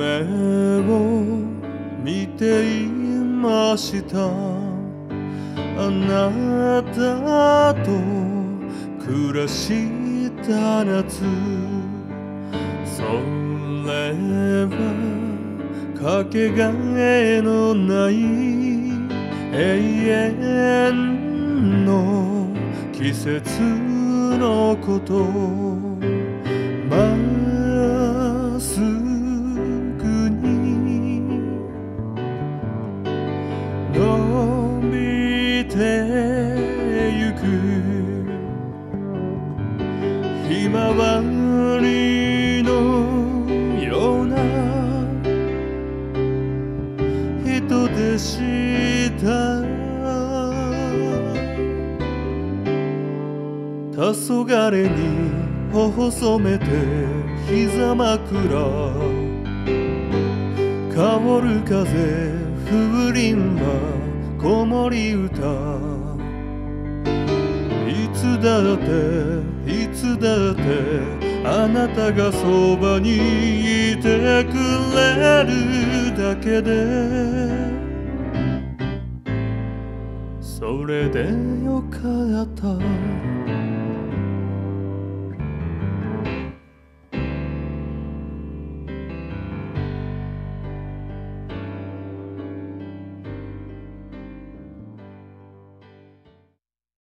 夢を見ていました。あなたと暮らした夏。それはかけがえのない永遠の季節のこと。まてゆくひまわりのような人でした黄昏に微細めて膝枕香る風風鈴は子守歌。いつだっていつだってあなたがそばにいてくれるだけで。それでよかった。